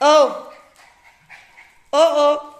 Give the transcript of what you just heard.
Oh. Uh oh.